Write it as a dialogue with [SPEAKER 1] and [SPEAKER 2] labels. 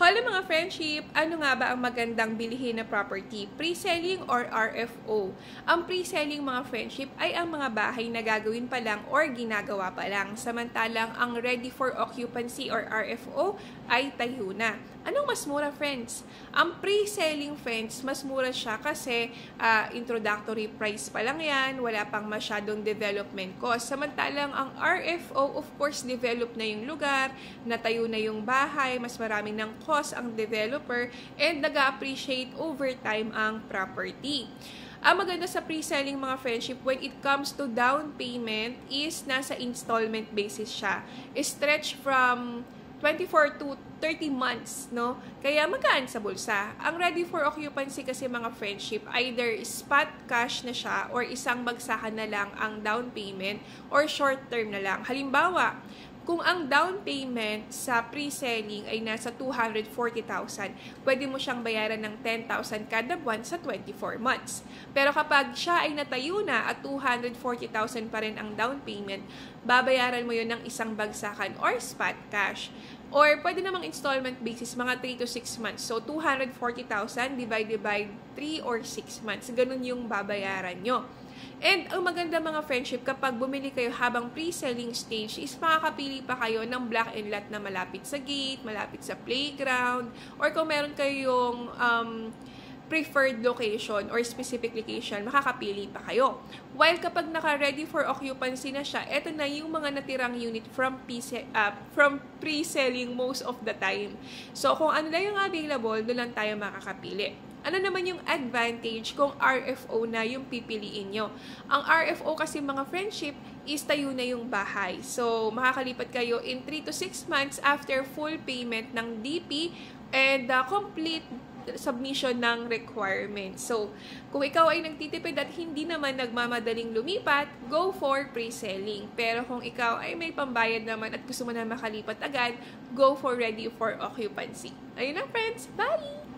[SPEAKER 1] Hello mga friendship! Ano nga ba ang magandang bilihin na property? Pre-selling or RFO? Ang pre-selling mga friendship ay ang mga bahay na gagawin pa lang or ginagawa pa lang. Samantalang ang ready for occupancy or RFO ay tayo na. Anong mas mura friends? Ang pre-selling friends, mas mura siya kasi uh, introductory price pa lang yan, wala pang masyadong development cost. Samantalang ang RFO, of course, develop na yung lugar, natayo na yung bahay, mas maraming ng cost ang developer, and nag appreciate over time ang property. Ang maganda sa pre-selling mga friendship when it comes to down payment is nasa installment basis siya. Stretch from 24 to 30 months, no? Kaya magaan sa bulsa. Ang ready for occupancy kasi mga friendship, either spot cash na siya or isang bagsakan na lang ang down payment or short term na lang. Halimbawa, kung ang down payment sa pre-selling ay nasa 240,000, pwede mo siyang bayaran ng 10,000 kada buwan sa 24 months. Pero kapag siya ay natayo na at 240,000 pa rin ang down payment, babayaran mo yun ng isang bagsakan or spot cash. Or pwede namang installment basis, mga 3 to 6 months. So, 240,000 divided by 3 or 6 months. Ganun yung babayaran nyo. And ang maganda mga friendship, kapag bumili kayo habang pre-selling stage, is makakapili pa kayo ng block and lot na malapit sa gate, malapit sa playground, or kung meron kayong um, preferred location or specific location, makakapili pa kayo. While kapag naka-ready for occupancy na siya, eto na yung mga natirang unit from, uh, from pre-selling most of the time. So, kung ano na yung available, doon lang tayo makakapili. Ano naman yung advantage kung RFO na yung pipiliin nyo? Ang RFO kasi mga friendship is tayo na yung bahay. So, makakalipat kayo in 3 to 6 months after full payment ng DP and uh, complete submission ng requirements. So, kung ikaw ay nagtitipid at hindi naman nagmamadaling lumipat, go for pre-selling. Pero kung ikaw ay may pambayad naman at gusto mo na makalipat agad, go for ready for occupancy. Ayun na friends, bye!